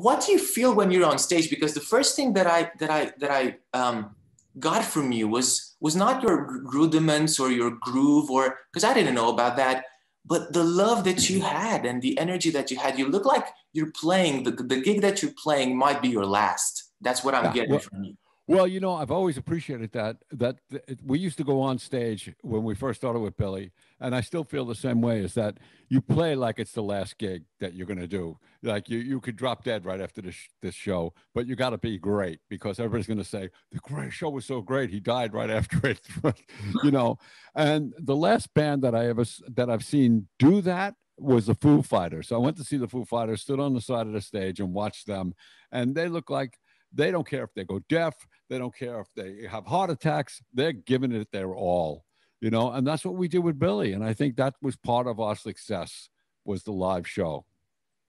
what do you feel when you're on stage? Because the first thing that I that I that I um, got from you was was not your rudiments or your groove or because I didn't know about that, but the love that you had and the energy that you had. You look like you're playing the the gig that you're playing might be your last. That's what I'm yeah, getting well, from you. Well, you know, I've always appreciated that. That, we used to go on stage when we first started with Billy, and I still feel the same way. Is that you play like it's the last gig that you're going to do. Like you, you could drop dead right after this this show, but you got to be great because everybody's going to say the great show was so great. He died right after it, you know. And the last band that I ever that I've seen do that was the Foo Fighters. So I went to see the Foo Fighters, stood on the side of the stage and watched them, and they look like they don't care if they go deaf they don't care if they have heart attacks. They're giving it their all, you know, and that's what we did with Billy. And I think that was part of our success was the live show.